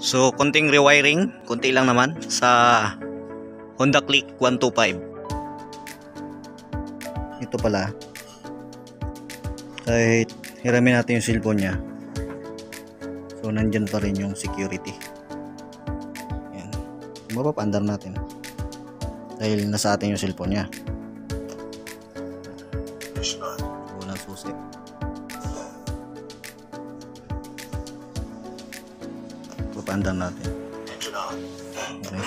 So, konting rewiring, konti lang naman sa Honda Click 125. Ito pala. Kahit hiramin natin yung cellphone niya. So, nandyan pa rin yung security. Yan. Mapapandar natin. Dahil nasa atin yung cellphone niya. Walang susi. Papandar natin. Okay.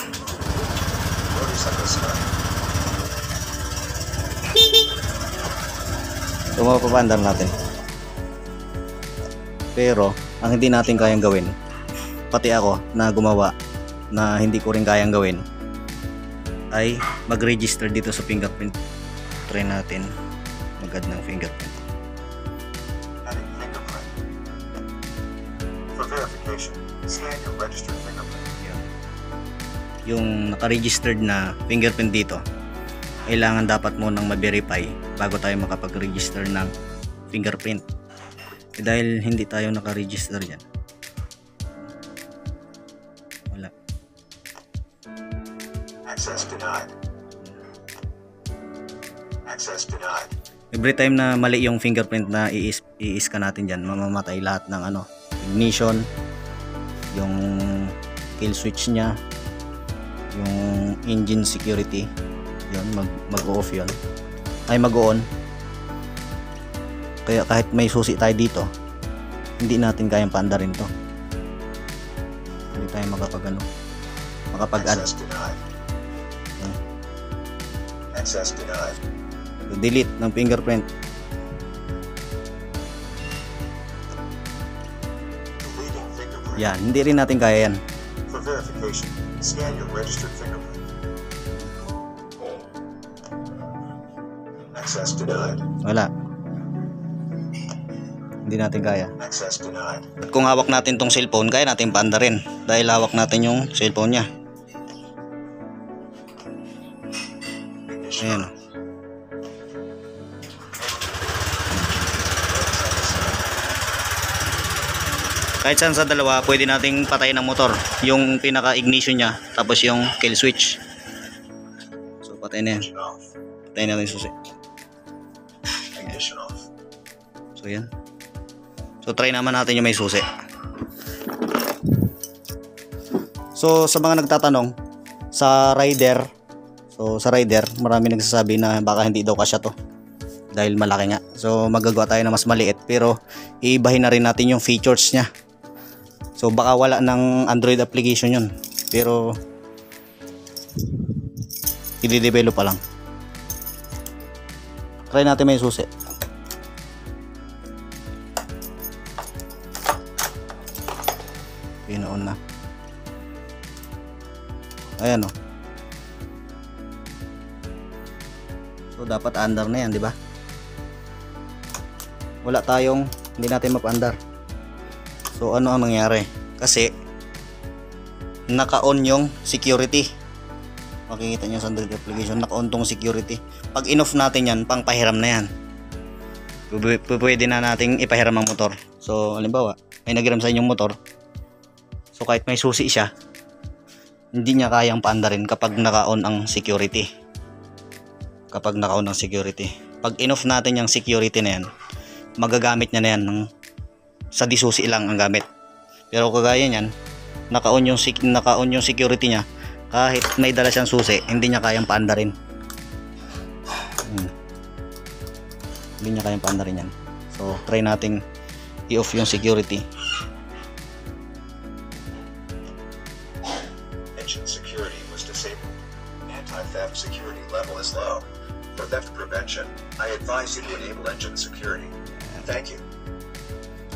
So mapapandar natin. Pero ang hindi natin kayang gawin, pati ako na gumawa na hindi ko rin kayang gawin ay mag-register dito sa fingerprint. Try natin magad ng fingerprint. Verification, scan your registered fingerprint. Yun. Yung naka-registered na fingerprint dito, kailangan dapat mo nang ma-verify bago tayo makapag-register ng fingerprint. Eh, dahil hindi tayo naka-register dyan. Wala. Access denied. Access denied. Every time na mali yung fingerprint na i-is- i-scan natin dyan, mamamatay lahat ng ano, ignition, yung kill switch niya, yung engine security, yun, mag, mag-off yun. Ay, mag-on. Kaya kahit may susi tayo dito, hindi natin kayang paandarin to. Hindi tayo makapag ano, makapag-add. Access denied. Access denied. delete ng fingerprint. Yan, hindi rin natin kaya yan. For verification, scan your registered fingerprint. Access denied. Wala. Hindi natin kaya. Access denied. At kung hawak natin tong cellphone, kaya natin paanda rin. Dahil hawak natin yung cellphone niya. Ayan. Kahit saan sa dalawa, pwede nating patayin ang motor. Yung pinaka-ignition niya, tapos yung kill switch. So, patayin na yan. Ignition. Patayin natin susi. Ignition off. So, yan. So, try naman natin yung may susi. So, sa mga nagtatanong, sa rider, so sa rider, marami nagsasabi na baka hindi daw kasya to. Dahil malaki nga. So, magagawa tayo na mas maliit. Pero, iibahin na rin natin yung features niya. So, baka wala ng Android application yun. Pero, i-develop pa lang. Try natin may susi. Pinoon na. Ayan o. So dapat under na yan, di ba? Wala tayong hindi natin mapa-under. So ano ang nangyari? Kasi naka-on yung security. Makikita nyo sa Android application, naka-on tong security. Pag in-off natin yan, pang pahiram na yan. Pwede na nating ipahiram ang motor. So, halimbawa, may nagiram sa inyong motor, So kahit may susi siya, hindi niya kayang paandarin kapag naka-on ang security. Kapag naka-on ang security. Pag in-off natin yung security na yan, magagamit niya na yan ng, sa disusi lang ang gamit. Pero kagaya niyan, naka-on yung, naka-on yung security niya, kahit may dala siyang susi, hindi niya kayang paandarin. Hmm. Hindi niya kayang paandarin yan. So try nating i-off yung security. Engine security was disabled. Anti-theft security level is low. For theft prevention, I advise you to enable engine security. Thank you.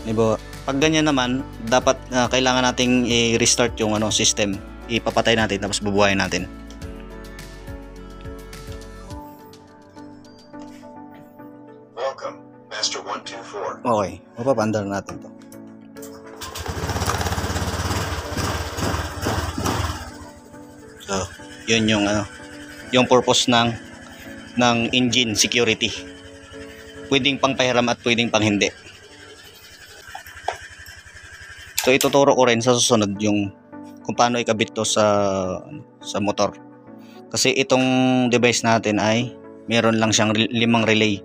Di ba? Pag ganyan naman, dapat ah, kailangan nating i-restart yung ano system. Ipapatay natin tapos bubuhayin natin. Welcome, Master 124. Okay, mapapandar natin to. So, yun yung ano, yung purpose ng ng engine security. Pwedeng pangpahiram at pwedeng pang hindi. So ituturo ko rin sa susunod yung kung paano ikabit to sa sa motor. Kasi itong device natin ay meron lang siyang limang relay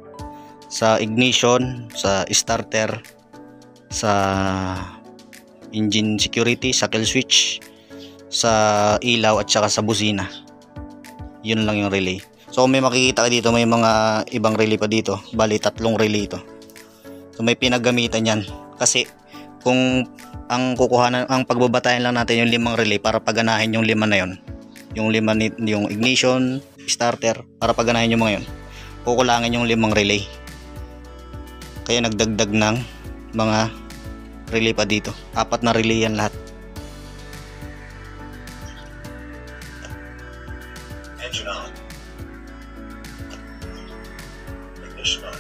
sa ignition, sa starter, sa engine security, sa kill switch, sa ilaw at saka sa busina. Yun lang yung relay. So may makikita ka dito, may mga ibang relay pa dito. Bali, tatlong relay ito. So may pinaggamitan yan. Kasi kung ang kukuhanan, ang pagbabatayan lang natin yung limang relay para paganahin yung lima na yon. Yung lima ni, yung ignition, starter, para paganahin yung mga yon. Kukulangin yung limang relay. Kaya nagdagdag ng mga relay pa dito. Apat na relay yan lahat. Engine on. Ignition on.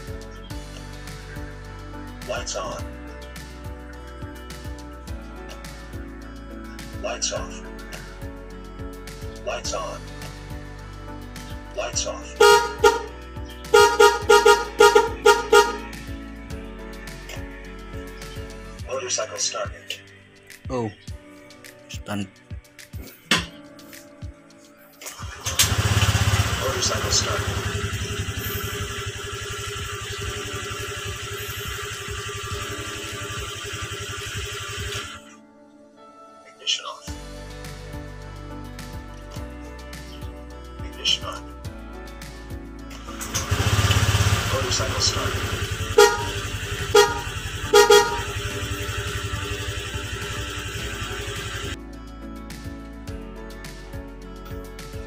Lights on. Lights off. Lights on. Lights off. Motorcycle started. Oh. Stand. Motorcycle started. Ignition on. Motorcycle started.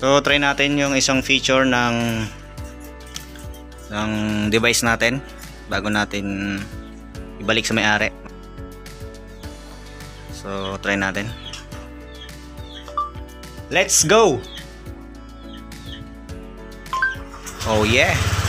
So try natin yung isang feature ng ng device natin bago natin ibalik sa may-ari. So try natin. Let's go. Oh yeah.